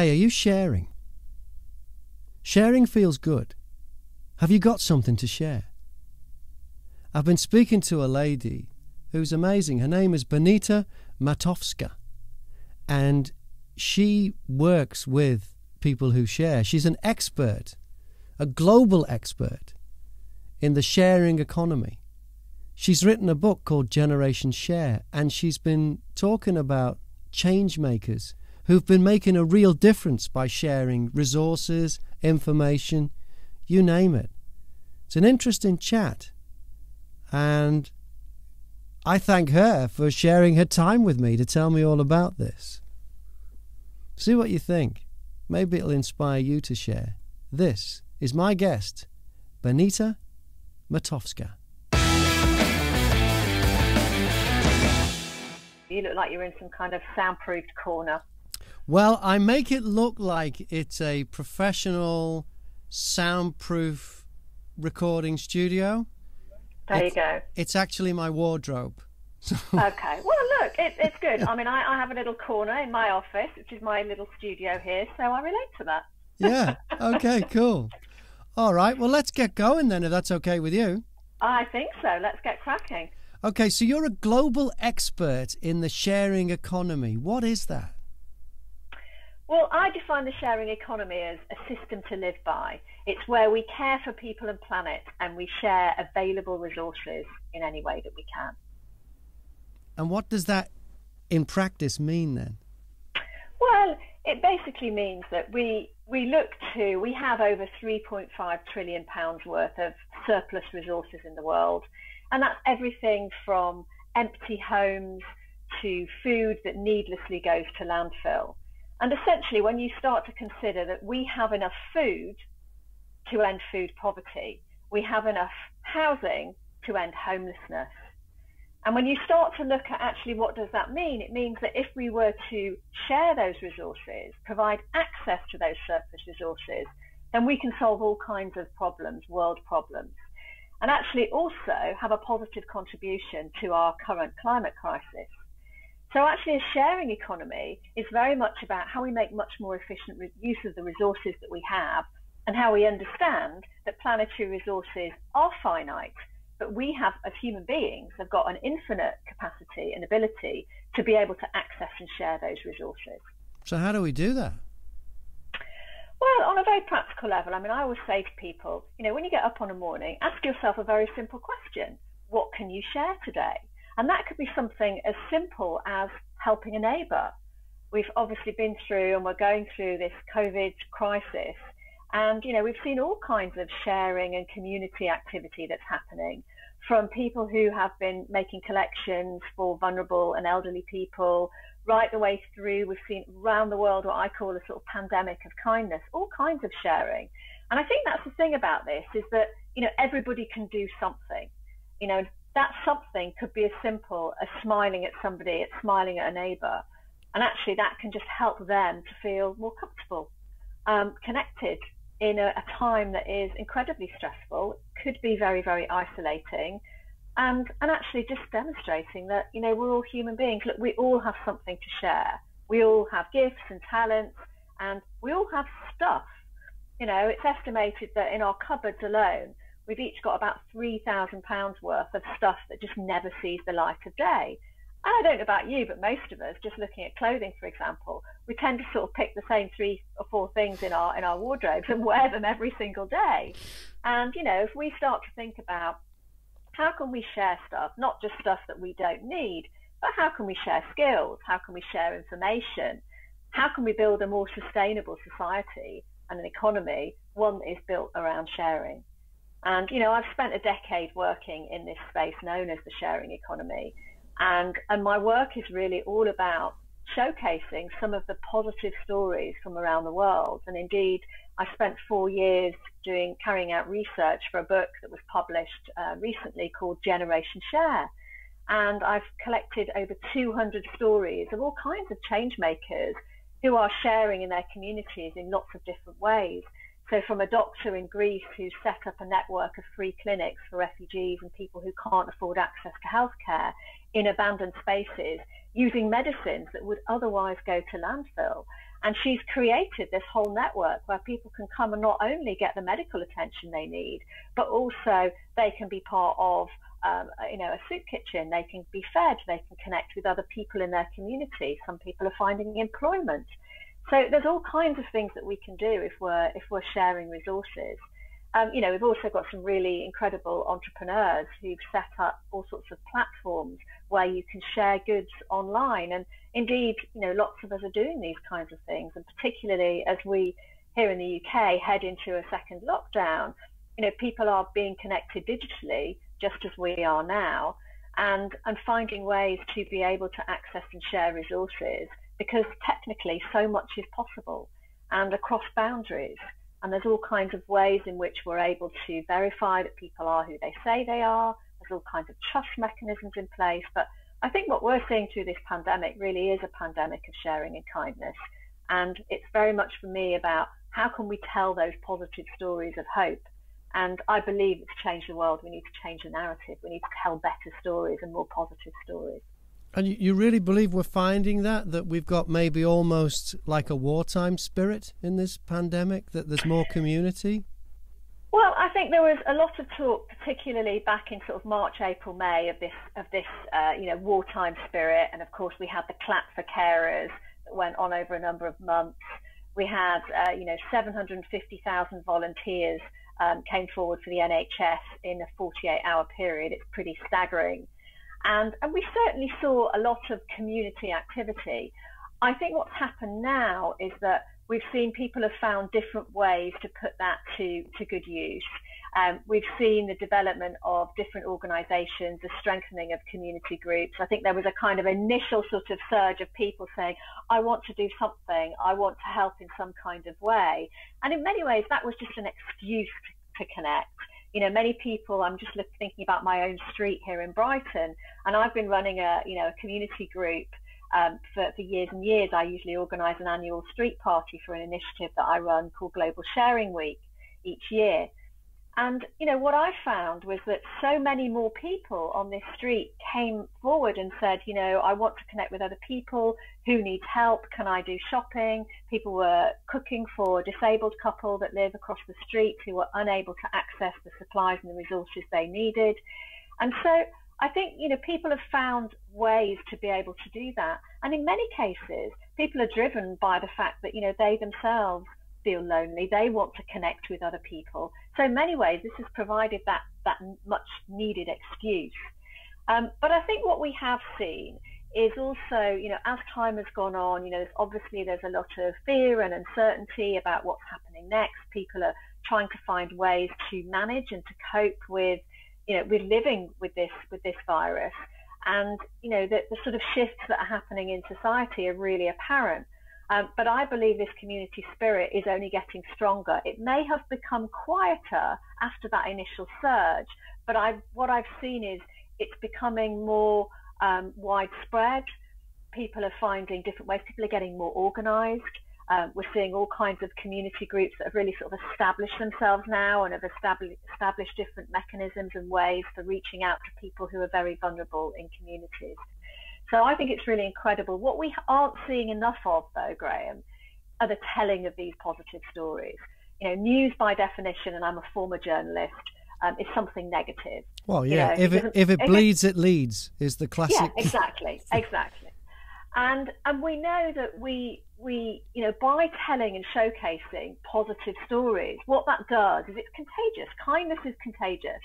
Hey, are you sharing? Sharing feels good. Have you got something to share? I've been speaking to a lady who's amazing. Her name is Benita Matofska, and she works with people who share. She's an expert, a global expert in the sharing economy. She's written a book called Generation Share, and she's been talking about change makers who've been making a real difference by sharing resources, information, you name it. It's an interesting chat. And I thank her for sharing her time with me to tell me all about this. See what you think. Maybe it'll inspire you to share. This is my guest, Benita Matofska. You look like you're in some kind of soundproofed corner. Well, I make it look like it's a professional soundproof recording studio. There it's, you go. It's actually my wardrobe. okay. Well, look, it, it's good. I mean, I, I have a little corner in my office, which is my little studio here, so I relate to that. yeah. Okay, cool. All right. Well, let's get going then, if that's okay with you. I think so. Let's get cracking. Okay, so you're a global expert in the sharing economy. What is that? Well, I define the sharing economy as a system to live by. It's where we care for people and planet and we share available resources in any way that we can. And what does that in practice mean then? Well, it basically means that we we look to we have over 3.5 trillion pounds worth of surplus resources in the world, and that's everything from empty homes to food that needlessly goes to landfill. And essentially, when you start to consider that we have enough food to end food poverty, we have enough housing to end homelessness. And when you start to look at actually what does that mean, it means that if we were to share those resources, provide access to those surplus resources, then we can solve all kinds of problems, world problems, and actually also have a positive contribution to our current climate crisis. So actually a sharing economy is very much about how we make much more efficient use of the resources that we have and how we understand that planetary resources are finite, but we have, as human beings, have got an infinite capacity and ability to be able to access and share those resources. So how do we do that? Well, on a very practical level, I mean, I always say to people, you know, when you get up on a morning, ask yourself a very simple question. What can you share today? And that could be something as simple as helping a neighbour. We've obviously been through and we're going through this COVID crisis. And, you know, we've seen all kinds of sharing and community activity that's happening from people who have been making collections for vulnerable and elderly people right the way through. We've seen around the world what I call a sort of pandemic of kindness, all kinds of sharing. And I think that's the thing about this is that, you know, everybody can do something. You know, that something could be as simple as smiling at somebody, at smiling at a neighbour. And actually, that can just help them to feel more comfortable, um, connected in a, a, time that is incredibly stressful, could be very, very isolating, and, and actually just demonstrating that, you know, we're all human beings. Look, we all have something to share. We all have gifts and talents, and we all have stuff. You know, it's estimated that in our cupboards alone, we've each got about £3,000 worth of stuff that just never sees the light of day. And I don't know about you, but most of us, just looking at clothing, for example, we tend to sort of pick the same three or four things in our in our wardrobes and wear them every single day. And you know, if we start to think about how can we share stuff, not just stuff that we don't need, but how can we share skills? How can we share information? How can we build a more sustainable society and an economy, one that is built around sharing? And, you know, I've spent a decade working in this space known as the sharing economy. And, and my work is really all about showcasing some of the positive stories from around the world. And indeed, I spent four years doing carrying out research for a book that was published uh, recently called Generation Share. And I've collected over 200 stories of all kinds of change makers who are sharing in their communities in lots of different ways. So from a doctor in Greece who set up a network of free clinics for refugees and people who can't afford access to healthcare, in abandoned spaces using medicines that would otherwise go to landfill. And she's created this whole network where people can come and not only get the medical attention they need, but also they can be part of um, you know, a soup kitchen. They can be fed. They can connect with other people in their community. Some people are finding employment. So there's all kinds of things that we can do if we're if we're sharing resources. Um, you know, we've also got some really incredible entrepreneurs who've set up all sorts of platforms where you can share goods online. And indeed, you know, lots of us are doing these kinds of things. And particularly as we here in the UK head into a second lockdown, you know, people are being connected digitally just as we are now, and, and finding ways to be able to access and share resources because technically so much is possible and across boundaries. And there's all kinds of ways in which we're able to verify that people are who they say they are. There's all kinds of trust mechanisms in place. But I think what we're seeing through this pandemic really is a pandemic of sharing and kindness. And it's very much for me about how can we tell those positive stories of hope and I believe to change the world, we need to change the narrative. We need to tell better stories and more positive stories. And you really believe we're finding that, that we've got maybe almost like a wartime spirit in this pandemic, that there's more community? Well, I think there was a lot of talk, particularly back in sort of March, April, May, of this of this uh, you know wartime spirit, and of course we had the clap for carers that went on over a number of months. We had uh, you know 750,000 volunteers um, came forward for the NHS in a 48 hour period. It's pretty staggering. And, and we certainly saw a lot of community activity. I think what's happened now is that we've seen people have found different ways to put that to, to good use. Um, we've seen the development of different organisations, the strengthening of community groups. I think there was a kind of initial sort of surge of people saying, I want to do something, I want to help in some kind of way. And in many ways, that was just an excuse to, to connect. You know, many people, I'm just thinking about my own street here in Brighton, and I've been running a, you know, a community group um, for, for years and years. I usually organise an annual street party for an initiative that I run called Global Sharing Week each year. And, you know, what I found was that so many more people on this street came forward and said, you know, I want to connect with other people who need help. Can I do shopping? People were cooking for a disabled couple that live across the street who were unable to access the supplies and the resources they needed. And so I think, you know, people have found ways to be able to do that. And in many cases, people are driven by the fact that, you know, they themselves feel lonely. They want to connect with other people. So in many ways, this has provided that, that much needed excuse. Um, but I think what we have seen is also, you know, as time has gone on, you know, obviously there's a lot of fear and uncertainty about what's happening next. People are trying to find ways to manage and to cope with, you know, with living with this with this virus. And you know, the, the sort of shifts that are happening in society are really apparent. Um, but I believe this community spirit is only getting stronger. It may have become quieter after that initial surge, but I, what I've seen is it's becoming more um, widespread. People are finding different ways. People are getting more organised. Um, we're seeing all kinds of community groups that have really sort of established themselves now and have established, established different mechanisms and ways for reaching out to people who are very vulnerable in communities. So I think it's really incredible. What we aren't seeing enough of, though, Graham, are the telling of these positive stories. You know, news by definition, and I'm a former journalist, um, is something negative. Well, yeah, you know, if it if it bleeds, it leads is the classic. Yeah, exactly, exactly. And and we know that we we you know by telling and showcasing positive stories, what that does is it's contagious. Kindness is contagious,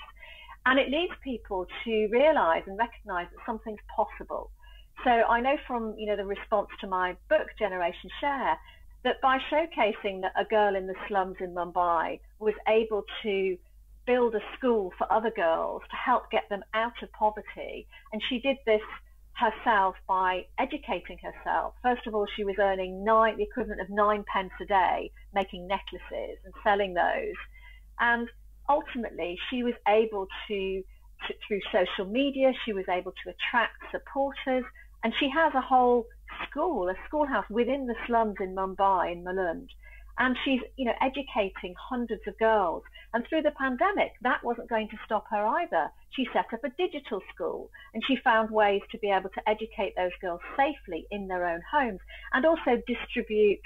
and it leads people to realise and recognise that something's possible. So I know from you know the response to my book Generation Share that by showcasing that a girl in the slums in Mumbai was able to build a school for other girls to help get them out of poverty, and she did this herself by educating herself. First of all, she was earning nine, the equivalent of nine pence a day, making necklaces and selling those. And ultimately, she was able to, to, through social media, she was able to attract supporters and she has a whole school, a schoolhouse within the slums in Mumbai, in Mulund. and she's you know educating hundreds of girls. And through the pandemic that wasn't going to stop her either. She set up a digital school and she found ways to be able to educate those girls safely in their own homes and also distribute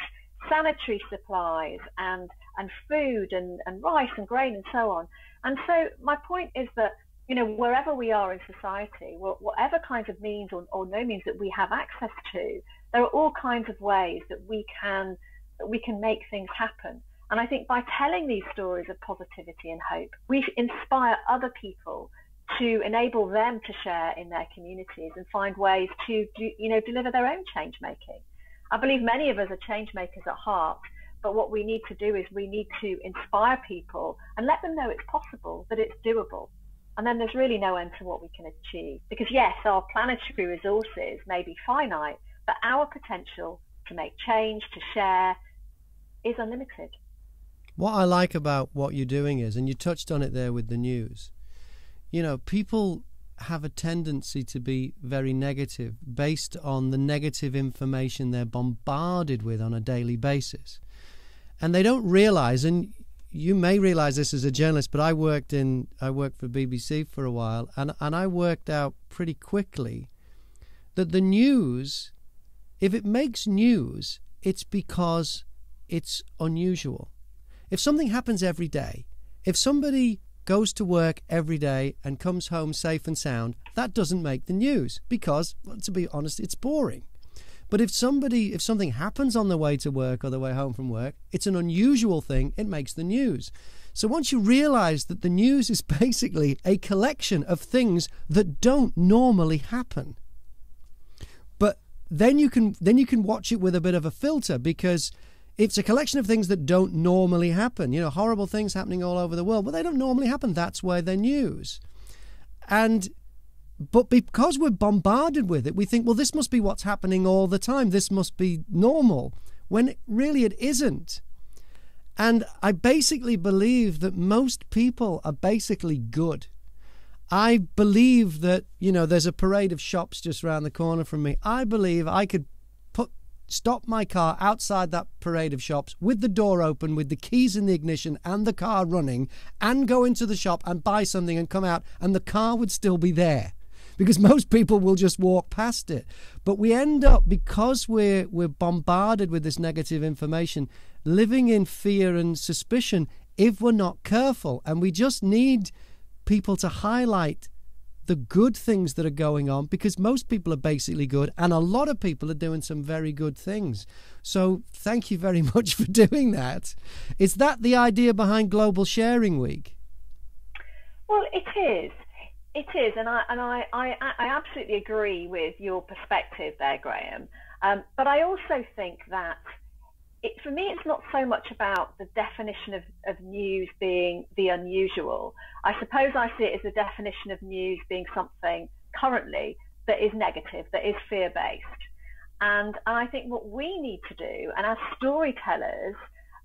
sanitary supplies and and food and, and rice and grain and so on. And so my point is that you know wherever we are in society whatever kinds of means or, or no means that we have access to there are all kinds of ways that we can that we can make things happen. And I think by telling these stories of positivity and hope, we inspire other people to enable them to share in their communities and find ways to, do, you know, deliver their own change making. I believe many of us are change makers at heart, but what we need to do is we need to inspire people and let them know it's possible, that it's doable. And then there's really no end to what we can achieve. Because yes, our planetary resources may be finite, but our potential to make change, to share, is unlimited. What I like about what you're doing is, and you touched on it there with the news, you know, people have a tendency to be very negative based on the negative information they're bombarded with on a daily basis. And they don't realize, and you may realize this as a journalist, but I worked in I worked for BBC for a while and, and I worked out pretty quickly that the news, if it makes news, it's because it's unusual. If something happens every day, if somebody goes to work every day and comes home safe and sound, that doesn't make the news because, well, to be honest, it's boring. But if somebody, if something happens on the way to work or the way home from work, it's an unusual thing, it makes the news. So once you realize that the news is basically a collection of things that don't normally happen, but then you can then you can watch it with a bit of a filter because it's a collection of things that don't normally happen. You know, horrible things happening all over the world, but they don't normally happen. That's why they're news. And but because we're bombarded with it, we think, well, this must be what's happening all the time. This must be normal, when really it isn't. And I basically believe that most people are basically good. I believe that, you know, there's a parade of shops just around the corner from me. I believe I could put stop my car outside that parade of shops with the door open, with the keys in the ignition and the car running, and go into the shop and buy something and come out, and the car would still be there. Because most people will just walk past it. But we end up, because we're, we're bombarded with this negative information, living in fear and suspicion if we're not careful. And we just need people to highlight the good things that are going on because most people are basically good and a lot of people are doing some very good things. So thank you very much for doing that. Is that the idea behind Global Sharing Week? Well, it is. It is, and I and I, I, I absolutely agree with your perspective there, Graham. Um, but I also think that it, for me, it's not so much about the definition of, of news being the unusual. I suppose I see it as a definition of news being something currently that is negative, that is fear based. And, and I think what we need to do, and as storytellers,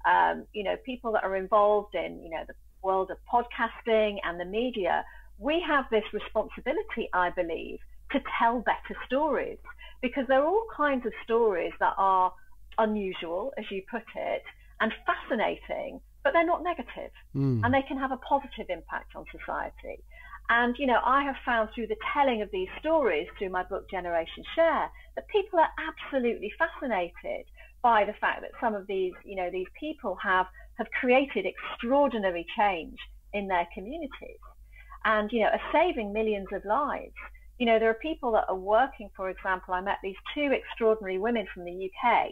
um, you know, people that are involved in, you know, the world of podcasting and the media, we have this responsibility, I believe, to tell better stories because there are all kinds of stories that are unusual, as you put it, and fascinating, but they're not negative, mm. and they can have a positive impact on society. And, you know, I have found through the telling of these stories through my book Generation Share that people are absolutely fascinated by the fact that some of these, you know, these people have, have created extraordinary change in their communities and, you know, are saving millions of lives. You know, there are people that are working, for example, I met these two extraordinary women from the UK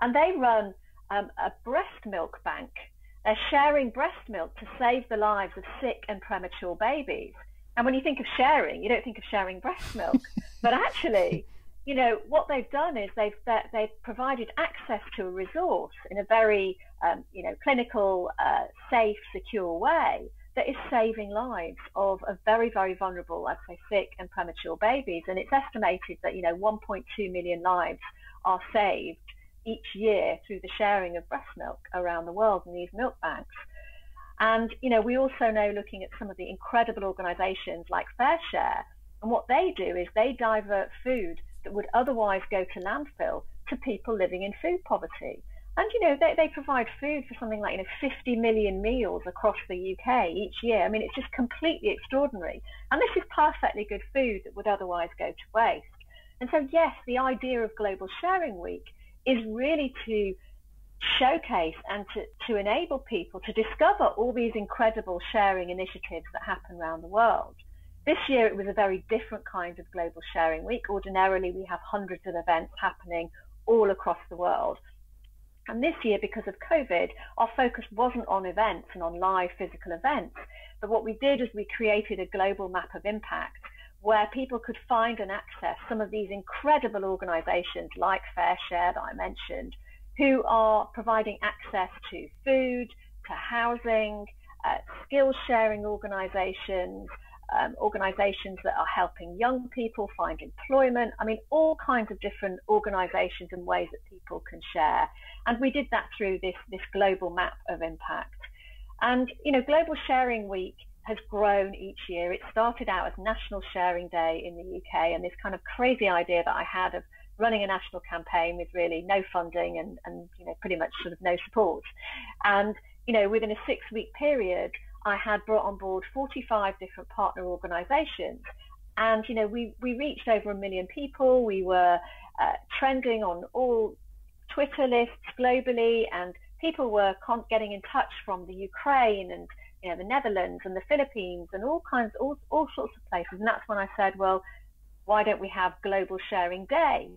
and they run um, a breast milk bank. They're sharing breast milk to save the lives of sick and premature babies. And when you think of sharing, you don't think of sharing breast milk, but actually, you know what they've done is they've they've provided access to a resource in a very um, you know clinical, uh, safe, secure way that is saving lives of a very very vulnerable, I'd say, sick and premature babies. And it's estimated that you know 1.2 million lives are saved each year through the sharing of breast milk around the world in these milk banks. And, you know, we also know looking at some of the incredible organizations like Fair Share, and what they do is they divert food that would otherwise go to landfill to people living in food poverty. And you know they, they provide food for something like you know 50 million meals across the UK each year. I mean it's just completely extraordinary. And this is perfectly good food that would otherwise go to waste. And so yes, the idea of Global Sharing Week is really to showcase and to, to enable people to discover all these incredible sharing initiatives that happen around the world. This year it was a very different kind of Global Sharing Week. Ordinarily we have hundreds of events happening all across the world. And this year, because of COVID, our focus wasn't on events and on live physical events. But what we did is we created a global map of impact where people could find and access some of these incredible organizations like Fair Share that I mentioned, who are providing access to food, to housing, uh, skill sharing organizations, um, organizations that are helping young people find employment. I mean, all kinds of different organizations and ways that people can share. And we did that through this, this global map of impact. And, you know, Global Sharing Week has grown each year. It started out as National Sharing Day in the UK and this kind of crazy idea that I had of running a national campaign with really no funding and, and you know, pretty much sort of no support. And, you know, within a six week period, I had brought on board 45 different partner organizations. And, you know, we, we reached over a million people. We were uh, trending on all Twitter lists globally, and people were getting in touch from the Ukraine and, you know, the Netherlands and the Philippines and all kinds, all, all sorts of places. And that's when I said, well, why don't we have Global Sharing Day?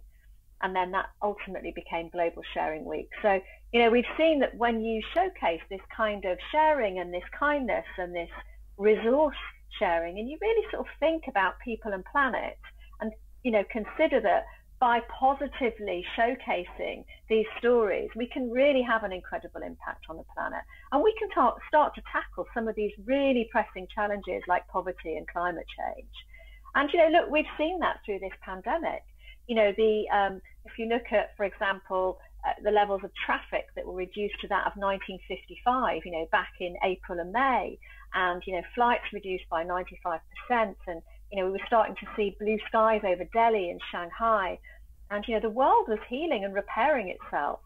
and then that ultimately became Global Sharing Week. So, you know, we've seen that when you showcase this kind of sharing and this kindness and this resource sharing, and you really sort of think about people and planet, and you know, consider that by positively showcasing these stories, we can really have an incredible impact on the planet. And we can ta- start to tackle some of these really pressing challenges like poverty and climate change. And, you know, look, we've seen that through this pandemic you know, the um, if you look at, for example, uh, the levels of traffic that were reduced to that of 1955, you know, back in April and May, and you know, flights reduced by 95%, and you know, we were starting to see blue skies over Delhi and Shanghai, and you know, the world was healing and repairing itself,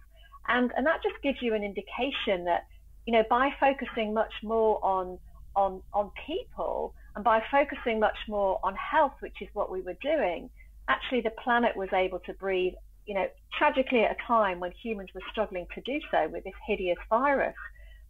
and and that just gives you an indication that, you know, by focusing much more on on on people and by focusing much more on health, which is what we were doing actually the planet was able to breathe, you know, tragically at a time when humans were struggling to do so with this hideous virus.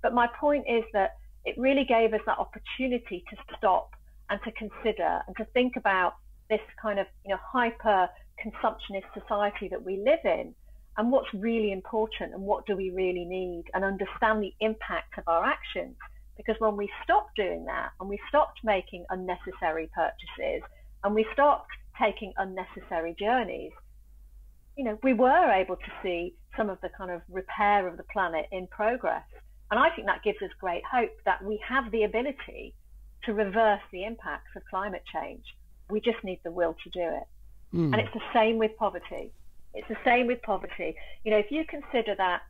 But my point is that it really gave us that opportunity to stop and to consider and to think about this kind of, you know, hyper consumptionist society that we live in and what's really important and what do we really need and understand the impact of our actions. Because when we stopped doing that and we stopped making unnecessary purchases and we stopped taking unnecessary journeys, you know, we were able to see some of the kind of repair of the planet in progress. And I think that gives us great hope that we have the ability to reverse the impacts of climate change. We just need the will to do it. Mm. And it's the same with poverty. It's the same with poverty. You know, if you consider that,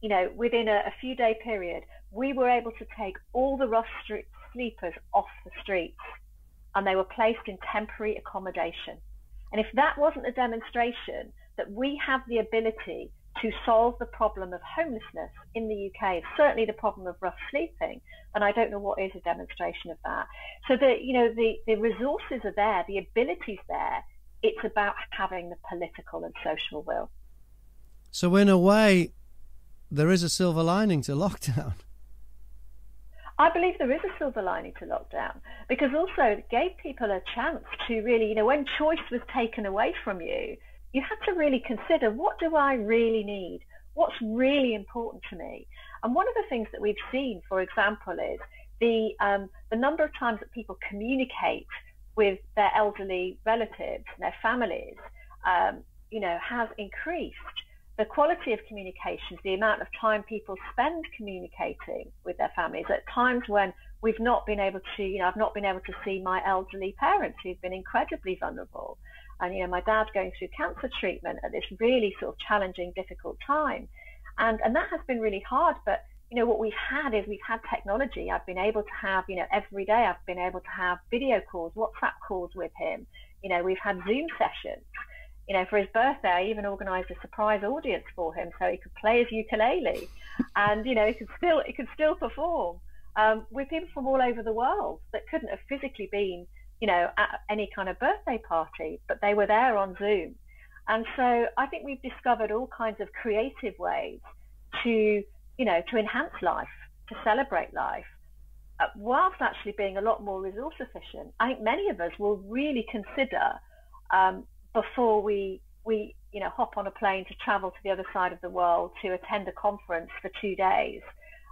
you know, within a, a few day period, we were able to take all the rough street sleepers off the streets and they were placed in temporary accommodation. And if that wasn't a demonstration that we have the ability to solve the problem of homelessness in the UK, certainly the problem of rough sleeping, and I don't know what is a demonstration of that. So the you know the, the resources are there, the abilities there. It's about having the political and social will. So in a way, there is a silver lining to lockdown. I believe there is a silver lining to lockdown because also it gave people a chance to really, you know, when choice was taken away from you, you have to really consider what do I really need? What's really important to me? And one of the things that we've seen, for example, is the um, the number of times that people communicate with their elderly relatives, and their families, um, you know, has increased the quality of communications, the amount of time people spend communicating with their families at times when we've not been able to, you know, I've not been able to see my elderly parents who've been incredibly vulnerable. And, you know, my dad going through cancer treatment at this really sort of challenging, difficult time. And, and that has been really hard. But, you know, what we've had is we've had technology. I've been able to have, you know, every day I've been able to have video calls, WhatsApp calls with him. You know, we've had Zoom sessions you know, for his birthday, I even organised a surprise audience for him so he could play his ukulele, and you know, he could still he could still perform um, with people from all over the world that couldn't have physically been, you know, at any kind of birthday party, but they were there on Zoom. And so I think we've discovered all kinds of creative ways to, you know, to enhance life, to celebrate life, uh, whilst actually being a lot more resource efficient. I think many of us will really consider um, before we we you know hop on a plane to travel to the other side of the world to attend a conference for two days.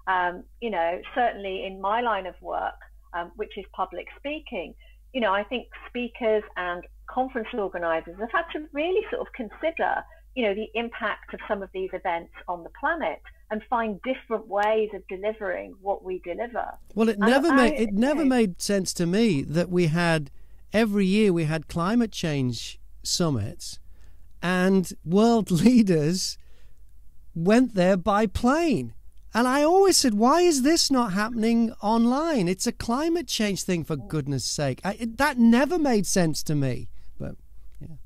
Um, you know, certainly in my line of work, um, which is public speaking, you know, I think speakers and conference organisers have had to really sort of consider, you know, the impact of some of these events on the planet and find different ways of delivering what we deliver. Well, it never made it never made sense to me that we had every year we had climate change summits and world leaders went there by plane. And I always said, why is this not happening online? It's a climate change thing, for goodness sake. I, it, that never made sense to me. But yeah.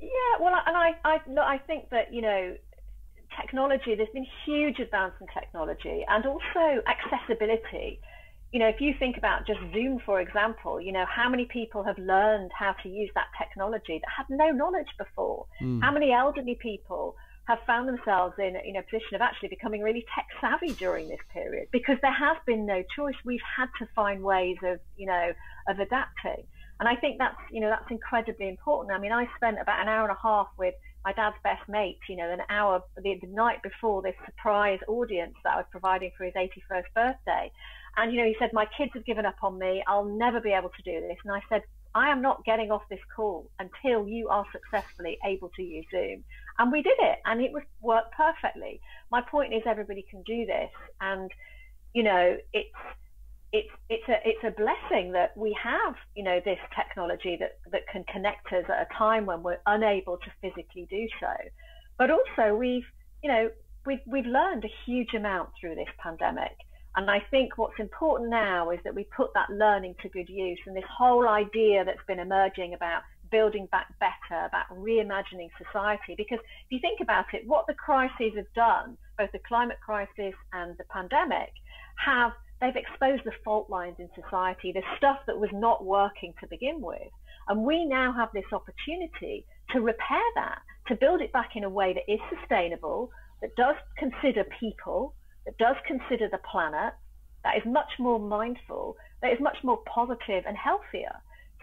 Yeah, well, and I, I, I think that you know, technology. There's been huge advance in technology, and also accessibility you know, if you think about just Zoom, for example, you know, how many people have learned how to use that technology that had no knowledge before? Mm. How many elderly people have found themselves in, in a position of actually becoming really tech savvy during this period because there has been no choice. We've had to find ways of, you know, of adapting. And I think that's, you know, that's incredibly important. I mean, I spent about an hour and a half with my dad's best mate, you know, an hour the, the night before this surprise audience that I was providing for his 81st birthday. And, you know, he said, my kids have given up on me. I'll never be able to do this. And I said, I am not getting off this call until you are successfully able to use Zoom. And we did it and it was worked perfectly. My point is everybody can do this. And, you know, it's, it's, it's a, it's a blessing that we have, you know, this technology that, that can connect us at a time when we're unable to physically do so. But also we've, you know, we've, we've learned a huge amount through this pandemic. And I think what's important now is that we put that learning to good use and this whole idea that's been emerging about building back better, about reimagining society. Because if you think about it, what the crises have done, both the climate crisis and the pandemic, have they've exposed the fault lines in society, the stuff that was not working to begin with. And we now have this opportunity to repair that, to build it back in a way that is sustainable, that does consider people, that does consider the planet, that is much more mindful, that is much more positive and healthier.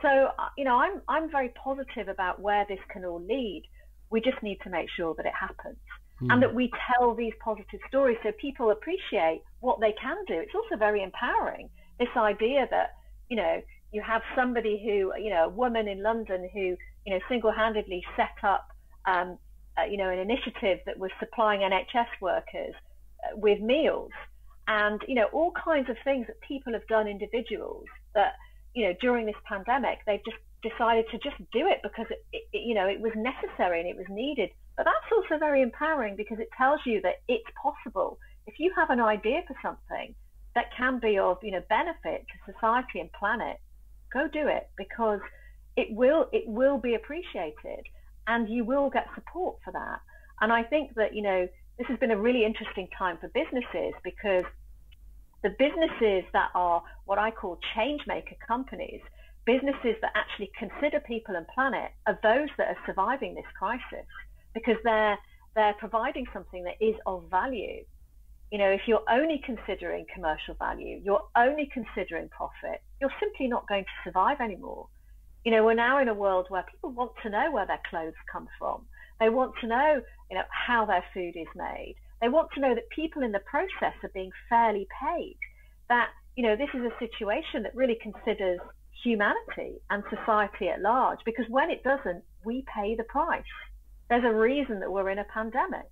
So, uh, you know, I'm, I'm very positive about where this can all lead. We just need to make sure that it happens mm. and that we tell these positive stories so people appreciate what they can do. It's also very empowering. This idea that, you know, you have somebody who, you know, a woman in London who, you know, single-handedly set up, um, uh, you know, an initiative that was supplying NHS workers with meals. And you know all kinds of things that people have done individuals that you know during this pandemic they've just decided to just do it because it, it, you know it was necessary and it was needed. But that's also very empowering because it tells you that it's possible. If you have an idea for something that can be of you know benefit to society and planet go do it because it will it will be appreciated and you will get support for that. And i think that you know this has been a really interesting time for businesses because the businesses that are what I call change maker companies, businesses that actually consider people and planet, are those that are surviving this crisis because they're they're providing something that is of value. You know, if you're only considering commercial value, you're only considering profit, you're simply not going to survive anymore. You know, we're now in a world where people want to know where their clothes come from. They want to know, you know, how their food is made. They want to know that people in the process are being fairly paid. That, you know, this is a situation that really considers humanity and society at large because when it doesn't, we pay the price. There's a reason that we're in a pandemic.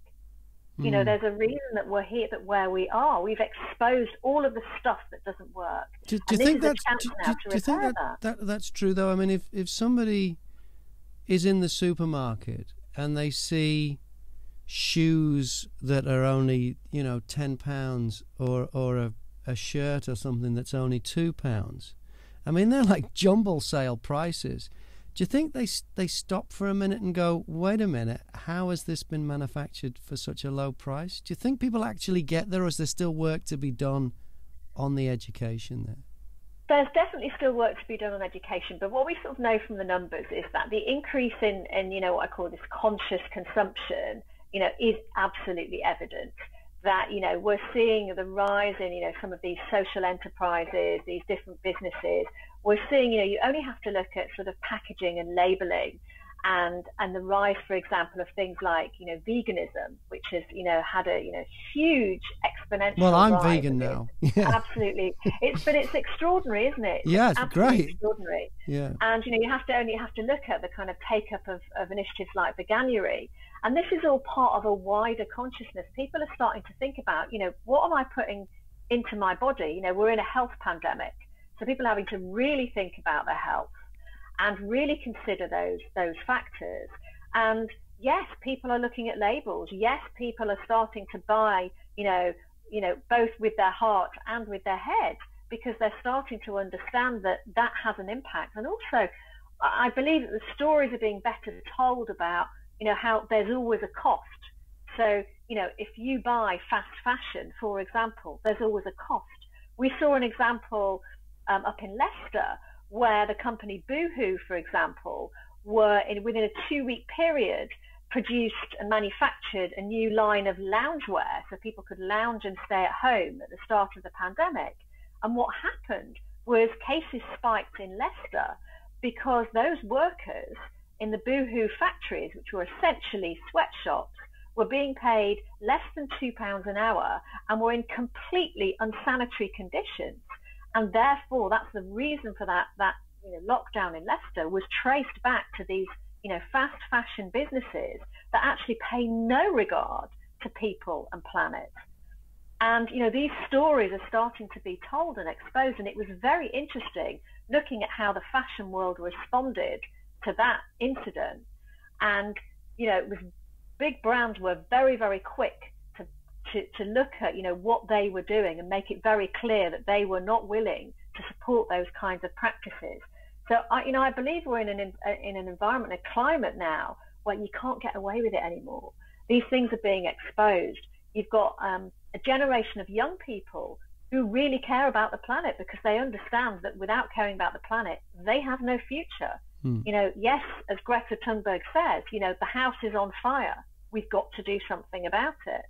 You know, hmm. there's a reason that we're here, that where we are, we've exposed all of the stuff that doesn't work. Do, do you think that's do, do, do you think that, that. that that's true though? I mean, if if somebody is in the supermarket and they see shoes that are only you know ten pounds or or a, a shirt or something that's only two pounds. I mean they're like jumble sale prices. Do you think they they stop for a minute and go, "Wait a minute, how has this been manufactured for such a low price?" Do you think people actually get there, or is there still work to be done on the education there? There's definitely still work to be done on education, but what we sort of know from the numbers is that the increase in, in you know what I call this conscious consumption, you know, is absolutely evident that you know we're seeing the rise in you know some of these social enterprises, these different businesses. We're seeing you know you only have to look at sort of packaging and labeling, and and the rise, for example, of things like you know veganism, which has you know had a you know huge exponential. Well, I'm vegan now. Yeah. Absolutely, it's but it's extraordinary, isn't it? Yeah, it's, it's great. Extraordinary. Yeah. And you know you have to only have to look at the kind of take up of, of initiatives like Veganuary and this is all part of a wider consciousness. People are starting to think about, you know, what am I putting into my body? You know, we're in a health pandemic. So people are having to really think about their health and really consider those those factors. And yes, people are looking at labels. Yes, people are starting to buy, you know, you know, both with their heart and with their head because they're starting to understand that that has an impact. And also, I believe that the stories are being better told about you know, how there's always a cost. So, you know, if you buy fast fashion, for example, there's always a cost. We saw an example um, up in Leicester where the company Boohoo, for example, were in, within a two-week period produced and manufactured a new line of loungewear so people could lounge and stay at home at the start of the pandemic. And what happened was cases spiked in Leicester because those workers in the Boohoo factories, which were essentially sweatshops, were being paid less than £2 an hour and were in completely unsanitary conditions. And therefore, that's the reason for that, that you know, lockdown in Leicester was traced back to these you know, fast fashion businesses that actually pay no regard to people and planet. And you know these stories are starting to be told and exposed, and it was very interesting looking at how the fashion world responded to that incident. And, you know, it was big brands were very, very quick to, to, to look at, you know, what they were doing and make it very clear that they were not willing to support those kinds of practices. So, I, you know, I believe we're in an, in an environment, a climate now where you can't get away with it anymore. These things are being exposed. You've got um, a generation of young people who really care about the planet because they understand that without caring about the planet, they have no future. Mm. You know, yes, as Greta Thunberg says, you know, the house is on fire. We've got to do something about it.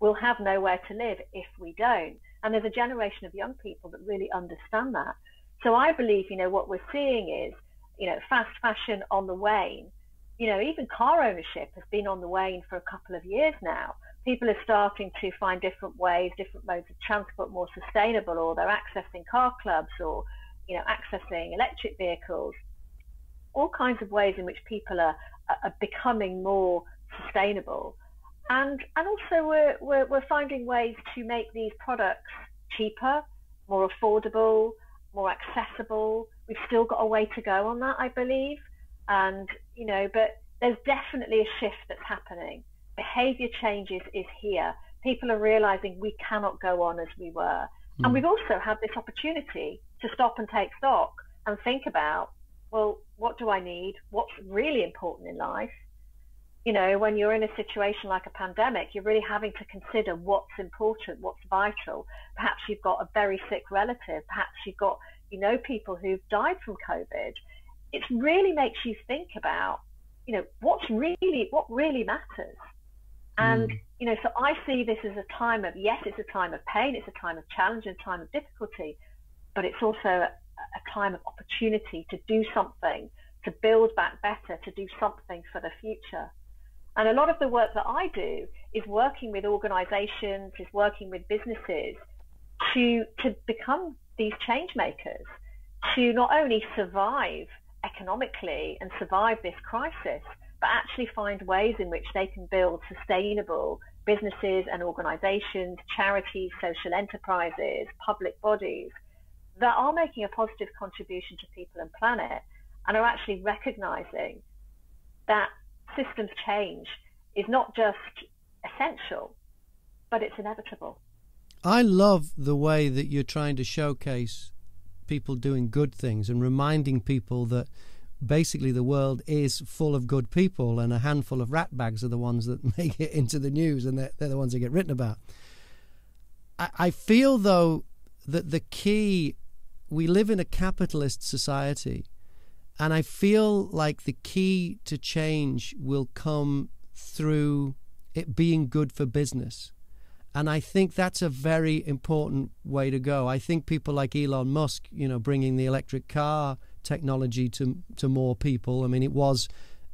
We'll have nowhere to live if we don't. And there's a generation of young people that really understand that. So I believe, you know, what we're seeing is, you know, fast fashion on the wane. You know, even car ownership has been on the wane for a couple of years now. People are starting to find different ways, different modes of transport more sustainable, or they're accessing car clubs or, you know, accessing electric vehicles all kinds of ways in which people are, are becoming more sustainable. And, and also we're, we're, we're finding ways to make these products cheaper, more affordable, more accessible. We've still got a way to go on that, I believe. And, you know, but there's definitely a shift that's happening. Behavior changes is here. People are realizing we cannot go on as we were. Mm. And we've also had this opportunity to stop and take stock and think about well, what do I need? What's really important in life? You know, when you're in a situation like a pandemic, you're really having to consider what's important, what's vital. Perhaps you've got a very sick relative. Perhaps you've got, you know, people who've died from COVID. It really makes you think about, you know, what's really, what really matters. And, mm. you know, so I see this as a time of, yes, it's a time of pain, it's a time of challenge and time of difficulty, but it's also a time of opportunity to do something, to build back better, to do something for the future. And a lot of the work that I do is working with organizations, is working with businesses to, to become these change makers, to not only survive economically and survive this crisis, but actually find ways in which they can build sustainable businesses and organizations, charities, social enterprises, public bodies that are making a positive contribution to people and planet and are actually recognizing that systems change is not just essential, but it's inevitable. I love the way that you're trying to showcase people doing good things and reminding people that basically the world is full of good people, and a handful of rat bags are the ones that make it into the news, and they're, they're the ones that get written about. I, I feel though that the key we live in a capitalist society, and I feel like the key to change will come through it being good for business. And I think that's a very important way to go. I think people like Elon Musk, you know, bringing the electric car technology to to more people. I mean, it was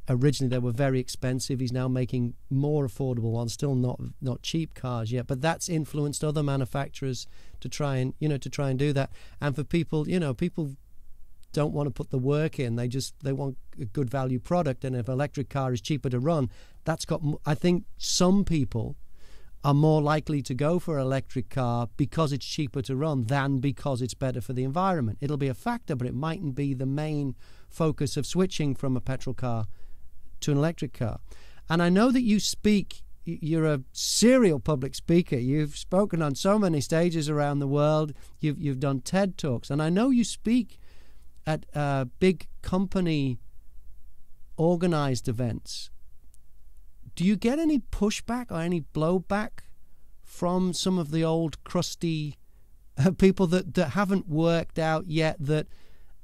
originally they were very expensive. He's now making more affordable ones, still not not cheap cars yet, but that's influenced other manufacturers to try and you know to try and do that. And for people, you know, people don't want to put the work in. They just they want a good value product. And if electric car is cheaper to run, that's got. I think some people are more likely to go for electric car because it's cheaper to run than because it's better for the environment. It'll be a factor, but it mightn't be the main focus of switching from a petrol car to an electric car. And I know that you speak, you're a serial public speaker. You've spoken on so many stages around the world. You've, you've done TED Talks. And I know you speak at uh, big company organized events. Do you get any pushback or any blowback from some of the old crusty uh, people that, that haven't worked out yet that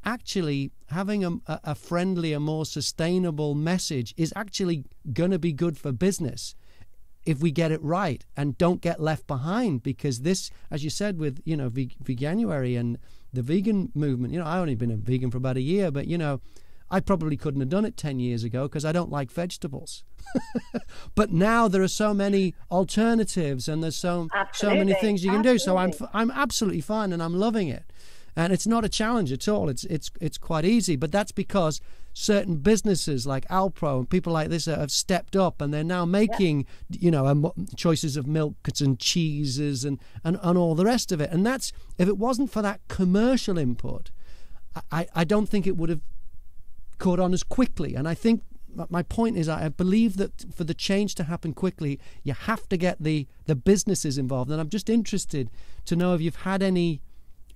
actually having a, a friendly, a more sustainable message is actually going to be good for business if we get it right and don't get left behind because this as you said with you know veganuary and the vegan movement you know i only been a vegan for about a year but you know i probably couldn't have done it 10 years ago because i don't like vegetables but now there are so many alternatives and there's so absolutely. so many things you can absolutely. do so i'm i'm absolutely fine and i'm loving it and it's not a challenge at all. It's it's it's quite easy, but that's because certain businesses like Alpro and people like this have stepped up and they're now making yeah. you know um, choices of milks and cheeses and, and and all the rest of it. And that's if it wasn't for that commercial input, I I don't think it would have caught on as quickly. And I think my point is I believe that for the change to happen quickly, you have to get the the businesses involved. And I'm just interested to know if you've had any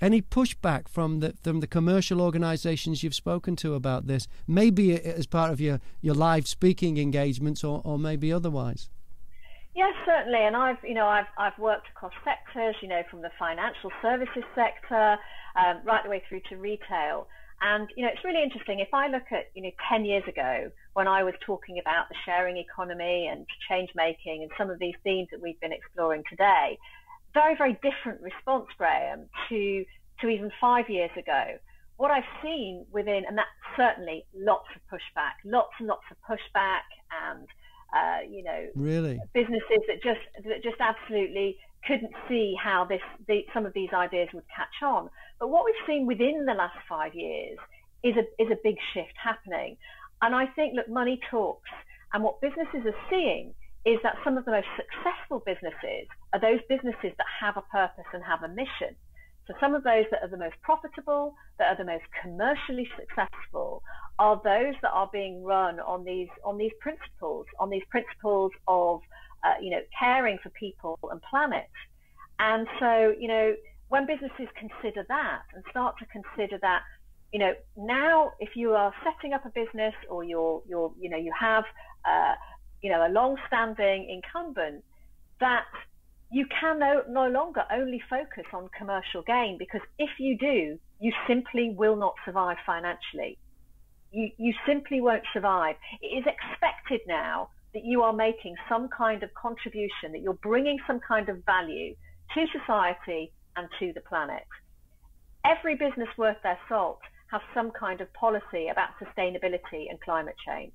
any pushback from the from the commercial organisations you've spoken to about this? Maybe as part of your, your live speaking engagements, or, or maybe otherwise. Yes, certainly, and I've you know I've I've worked across sectors, you know, from the financial services sector um, right the way through to retail. And you know, it's really interesting. If I look at you know 10 years ago when I was talking about the sharing economy and change making and some of these themes that we've been exploring today, very, very different response, Graham, to, to even five years ago. What I've seen within, and that's certainly lots of pushback, lots and lots of pushback, and uh, you know, really businesses that just that just absolutely couldn't see how this the, some of these ideas would catch on. But what we've seen within the last five years is a is a big shift happening, and I think look, money talks, and what businesses are seeing is that some of the most successful businesses are those businesses that have a purpose and have a mission. So some of those that are the most profitable, that are the most commercially successful, are those that are being run on these on these principles, on these principles of uh, you know caring for people and planet. And so you know when businesses consider that and start to consider that you know now if you are setting up a business or you're you're you know you have uh, you know, a long-standing incumbent, that you can no, no longer only focus on commercial gain because if you do, you simply will not survive financially. You, you simply won't survive. It is expected now that you are making some kind of contribution, that you're bringing some kind of value to society and to the planet. Every business worth their salt has some kind of policy about sustainability and climate change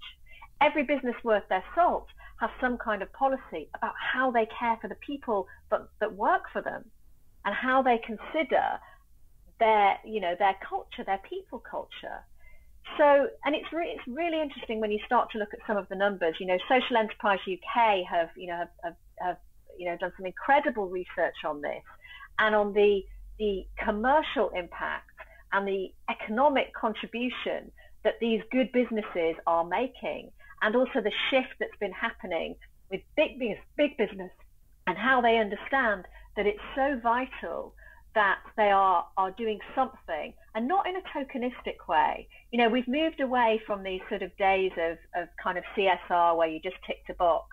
every business worth their salt has some kind of policy about how they care for the people that, that work for them and how they consider their, you know, their culture, their people culture. So, and it's, re- it's really interesting when you start to look at some of the numbers. You know, Social Enterprise UK have, you know, have, have, have you know, done some incredible research on this and on the, the commercial impact and the economic contribution that these good businesses are making and also the shift that's been happening with big, big, big business and how they understand that it's so vital that they are are doing something and not in a tokenistic way. You know, we've moved away from these sort of days of, of kind of CSR where you just ticked a box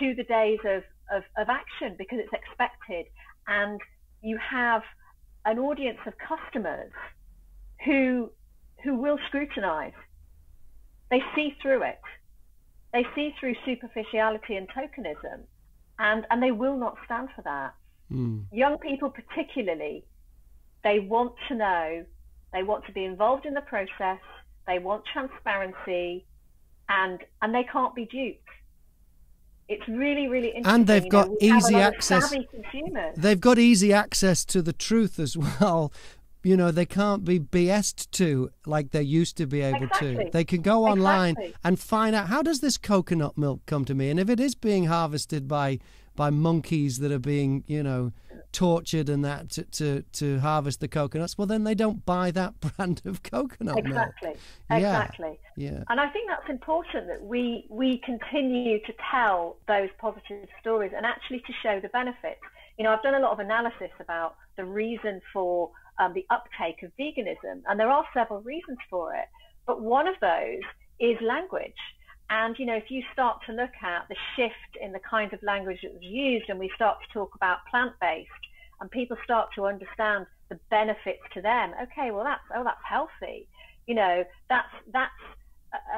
to the days of, of, of action because it's expected and you have an audience of customers who who will scrutinize. They see through it. They see through superficiality and tokenism and, and they will not stand for that. Mm. Young people, particularly, they want to know, they want to be involved in the process, they want transparency, and and they can't be duped. It's really, really interesting. And they've got know, easy access. They've got easy access to the truth as well. You know, they can't be BS'd to like they used to be able exactly. to. They can go online exactly. and find out how does this coconut milk come to me, and if it is being harvested by by monkeys that are being, you know, tortured and that to, to, to harvest the coconuts, well, then they don't buy that brand of coconut exactly. milk. Exactly. Yeah. yeah. And I think that's important that we we continue to tell those positive stories and actually to show the benefits. You know, I've done a lot of analysis about the reason for um, the uptake of veganism, and there are several reasons for it. But one of those is language. And, you know, if you start to look at the shift in the kind of language that was used and we start to talk about plant-based and people start to understand the benefits to them, okay, well, that's, oh, that's healthy. You know, that's, that's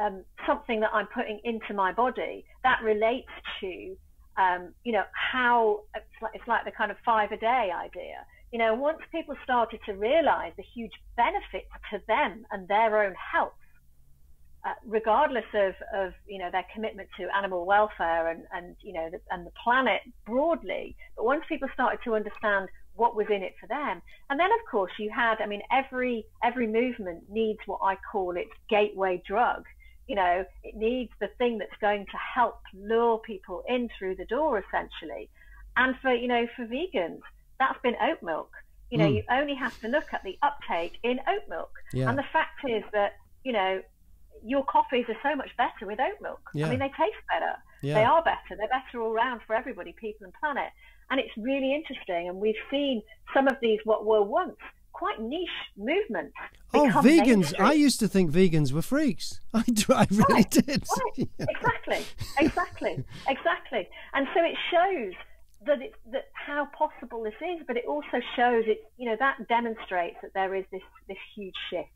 um, something that I'm putting into my body that relates to, um, you know, how it's like, it's like the kind of five a day idea. You know, once people started to realize the huge benefits to them and their own health, uh, regardless of, of you know their commitment to animal welfare and, and you know the, and the planet broadly. But once people started to understand what was in it for them, and then of course you had, I mean, every every movement needs what I call its gateway drug. You know, it needs the thing that's going to help lure people in through the door, essentially. And for you know, for vegans, that's been oat milk. You know, mm. you only have to look at the uptake in oat milk. Yeah. And the fact is that you know your coffees are so much better with oat milk. Yeah. I mean, they taste better. Yeah. They are better. They're better all round for everybody, people and planet. And it's really interesting. And we've seen some of these what were once quite niche movements. Oh, vegans! Mainstream. I used to think vegans were freaks. I, do, I really right. did. Right. yeah. Exactly, exactly, exactly. And so it shows that it, that how possible this is, but it also shows it. You know that demonstrates that there is this this huge shift,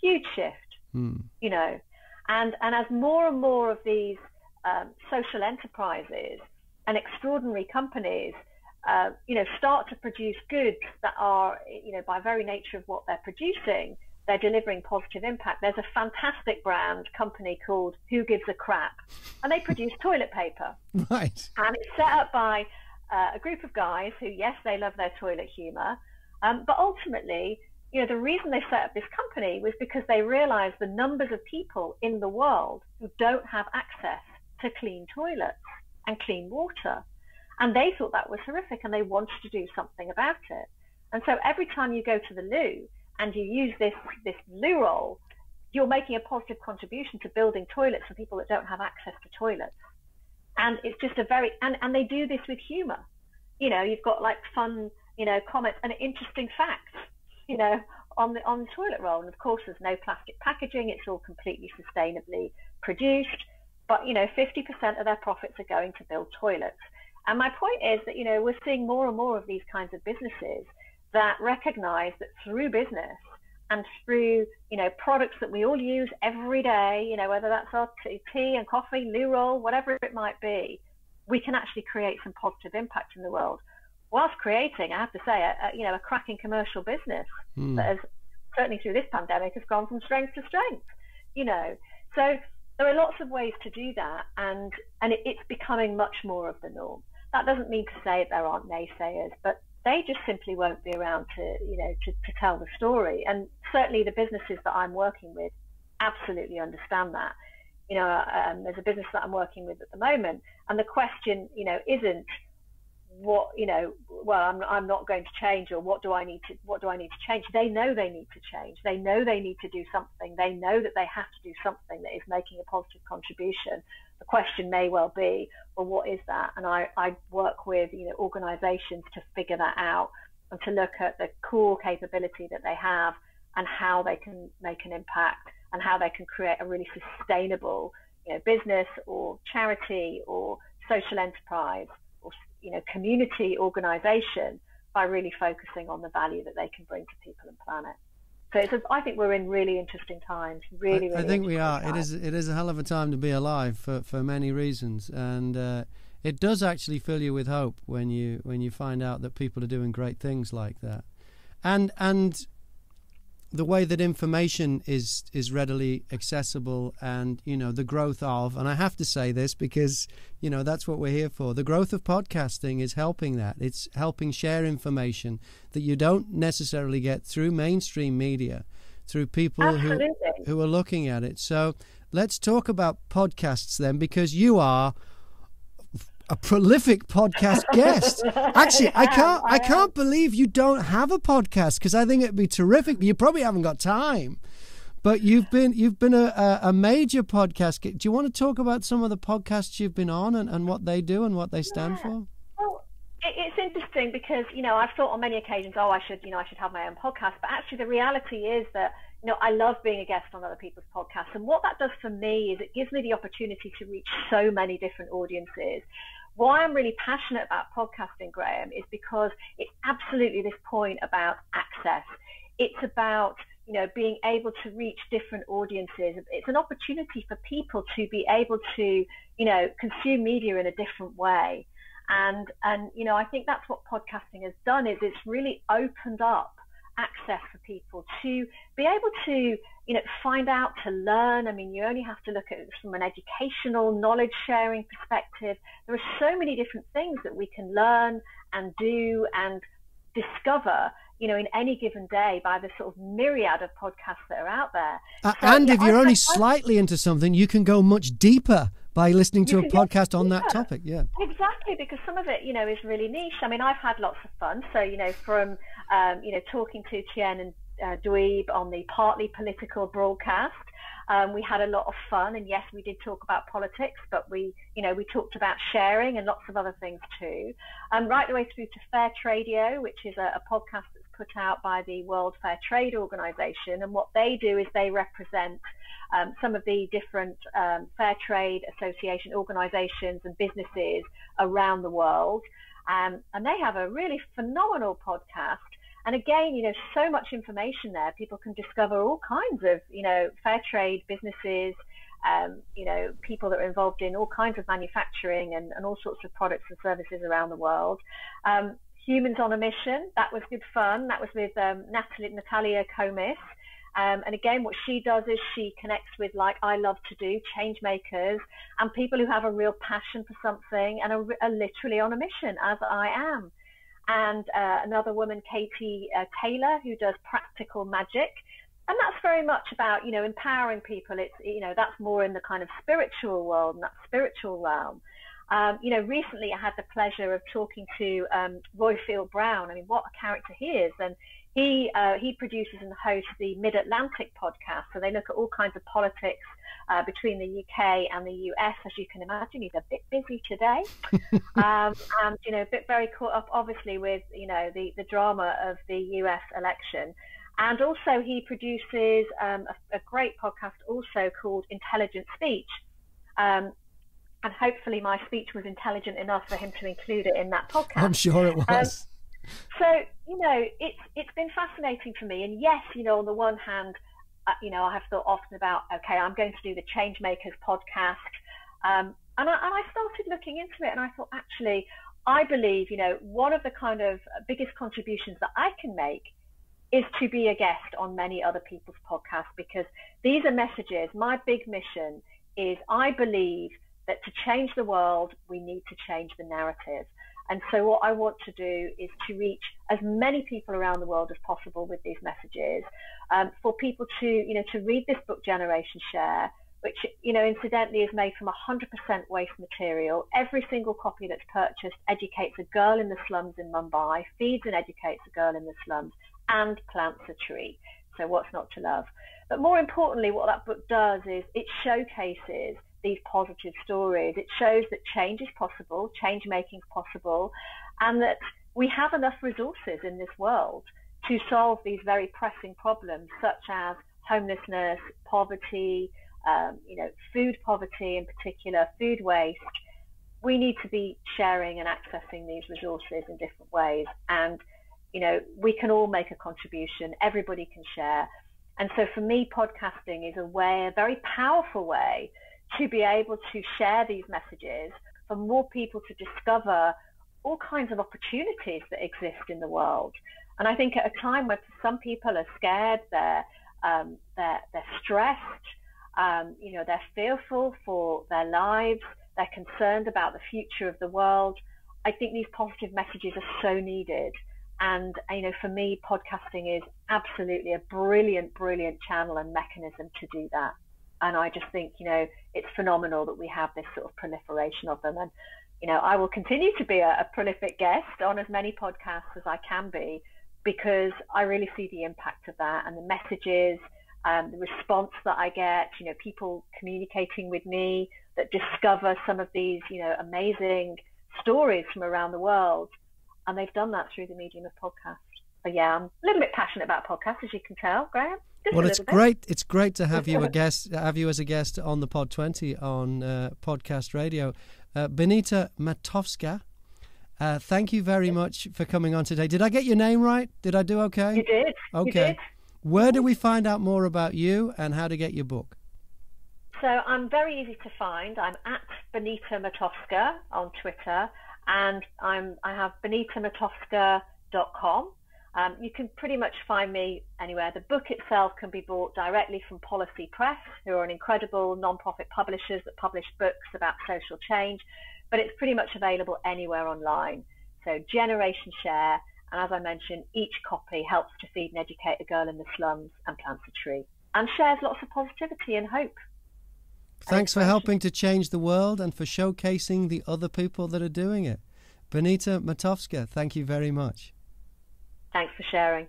huge shift Mm. You know, and and as more and more of these um, social enterprises and extraordinary companies, uh, you know, start to produce goods that are, you know, by very nature of what they're producing, they're delivering positive impact. There's a fantastic brand company called Who Gives a Crap, and they produce toilet paper. Right. And it's set up by uh, a group of guys who, yes, they love their toilet humor, um, but ultimately you know, the reason they set up this company was because they realized the numbers of people in the world who don't have access to clean toilets and clean water. And they thought that was horrific and they wanted to do something about it. And so every time you go to the loo and you use this, this loo roll, you're making a positive contribution to building toilets for people that don't have access to toilets. And it's just a very, and, and they do this with humor. You know, you've got like fun, you know, comments and interesting facts you know, on the on the toilet roll. And of course, there's no plastic packaging; it's all completely sustainably produced. But you know, 50% of their profits are going to build toilets. And my point is that you know we're seeing more and more of these kinds of businesses that recognise that through business and through you know products that we all use every day, you know whether that's our tea and coffee, loo roll, whatever it might be, we can actually create some positive impact in the world whilst creating, I have to say, a, a you know, a cracking commercial business mm. that has certainly through this pandemic has gone from strength to strength. You know, so there are lots of ways to do that, and and it, it's becoming much more of the norm. That doesn't mean to say there aren't naysayers, but they just simply won't be around to you know to, to tell the story. And certainly the businesses that I'm working with absolutely understand that. You know, um, there's a business that I'm working with at the moment, and the question, you know, isn't what you know well I'm, I'm not going to change or what do i need to what do i need to change they know they need to change they know they need to do something they know that they have to do something that is making a positive contribution the question may well be well what is that and i i work with you know organizations to figure that out and to look at the core capability that they have and how they can make an impact and how they can create a really sustainable you know, business or charity or social enterprise or you know community organization by really focusing on the value that they can bring to people and planet. So it's I think we're in really interesting times. Really, really I, I think we are. Times. It is. It is a hell of a time to be alive for, for many reasons, and uh, it does actually fill you with hope when you when you find out that people are doing great things like that, and and the way that information is is readily accessible and you know the growth of and I have to say this because you know that's what we're here for the growth of podcasting is helping that it's helping share information that you don't necessarily get through mainstream media through people Absolutely. who who are looking at it so let's talk about podcasts then because you are a prolific podcast guest. Actually, I can't I can't believe you don't have a podcast because I think it'd be terrific. You probably haven't got time. But you've been you've been a, a major podcast. Do you want to talk about some of the podcasts you've been on and, and what they do and what they stand yeah. for? Well, it's interesting because you know I've thought on many occasions, oh, I should you know I should have my own podcast. But actually, the reality is that you know I love being a guest on other people's podcasts, and what that does for me is it gives me the opportunity to reach so many different audiences why I'm really passionate about podcasting, Graham, is because it's absolutely this point about access. It's about you know being able to reach different audiences. It's an opportunity for people to be able to you know consume media in a different way. And and you know I think that's what podcasting has done is it's really opened up access for people to be able to you know find out to learn i mean you only have to look at it from an educational knowledge sharing perspective there are so many different things that we can learn and do and discover you know in any given day by the sort of myriad of podcasts that are out there uh, so, and yeah, if you're I, only I, slightly into something you can go much deeper by listening to a podcast on that topic. Yeah, exactly. Because some of it, you know, is really niche. I mean, I've had lots of fun. So, you know, from um, you know talking to Tien and uh, Douieb on the partly political broadcast. Um, we had a lot of fun, and yes, we did talk about politics, but we, you know, we talked about sharing and lots of other things too. Um, right the way through to Fair Tradio, which is a, a podcast that's put out by the World Fair Trade Organization, and what they do is they represent um, some of the different um, fair trade association organizations and businesses around the world. Um, and they have a really phenomenal podcast. And again, you know, so much information there. People can discover all kinds of, you know, fair trade businesses, um, you know, people that are involved in all kinds of manufacturing and, and all sorts of products and services around the world. Um, Humans on a Mission, that was good fun. That was with um, Natalie, Natalia Comis. Um, and again, what she does is she connects with, like I love to do, change makers and people who have a real passion for something and are, are literally on a mission, as I am. And uh, another woman, Katie uh, Taylor, who does practical magic. And that's very much about, you know, empowering people. It's, you know, that's more in the kind of spiritual world and that spiritual realm. Um, you know, recently I had the pleasure of talking to um, Roifield Brown. I mean, what a character he is. And he uh, he produces and hosts the Mid Atlantic podcast, so they look at all kinds of politics uh, between the UK and the US. As you can imagine, he's a bit busy today, um, and you know, a bit very caught up, obviously, with you know the the drama of the US election. And also, he produces um, a, a, great podcast also called Intelligent Speech. Um, and hopefully, my speech was intelligent enough for him to include it in that podcast. I'm sure it um, was. So you know, it's it's been fascinating for me. And yes, you know, on the one hand, you know, I have thought often about okay, I'm going to do the Changemakers podcast, um, and I and I started looking into it, and I thought actually, I believe you know one of the kind of biggest contributions that I can make is to be a guest on many other people's podcasts because these are messages. My big mission is I believe that to change the world, we need to change the narrative. And so what I want to do is to reach as many people around the world as possible with these messages, um, for people to, you know, to read this book, Generation Share, which, you know, incidentally is made from 100% waste material. Every single copy that's purchased educates a girl in the slums in Mumbai, feeds and educates a girl in the slums, and plants a tree. So what's not to love? But more importantly, what that book does is it showcases these positive stories. It shows that change is possible, change making is possible, and that we have enough resources in this world to solve these very pressing problems, such as homelessness, poverty, um, you know, food poverty in particular, food waste. We need to be sharing and accessing these resources in different ways, and you know, we can all make a contribution. Everybody can share. And so for me, podcasting is a way, a very powerful way to be able to share these messages for more people to discover all kinds of opportunities that exist in the world. And I think at a time where some people are scared, they're um, they're, they're stressed, um, you know, they're fearful for their lives, they're concerned about the future of the world. I think these positive messages are so needed. And you know, for me, podcasting is absolutely a brilliant, brilliant channel and mechanism to do that. And I just think, you know, it's phenomenal that we have this sort of proliferation of them. And, you know, I will continue to be a, a prolific guest on as many podcasts as I can be because I really see the impact of that and the messages, um, the response that I get, you know, people communicating with me that discover some of these, you know, amazing stories from around the world. And they've done that through the medium of podcast. But yeah, I'm a little bit passionate about podcasts, as you can tell, Graham. Just well, it's great. It's great to have you a guest, have you as a guest on the Pod Twenty on uh, podcast radio. Uh, Benita Matofska, uh, thank you very much for coming on today. Did I get your name right? Did I do okay? You did. Okay. You did. Where do we find out more about you and how to get your book? So I'm very easy to find. I'm at Benita Matofska on Twitter, and I'm I have benitamatofska.com. Um, you can pretty much find me anywhere. The book itself can be bought directly from Policy Press, who are an incredible non-profit publishers that publish books about social change, but it's pretty much available anywhere online. So Generation Share, and as I mentioned, each copy helps to feed and educate a girl in the slums and plants a tree, and shares lots of positivity and hope. Thanks for helping to change the world and for showcasing the other people that are doing it. Benita Matofska, thank you very much. Thanks for sharing.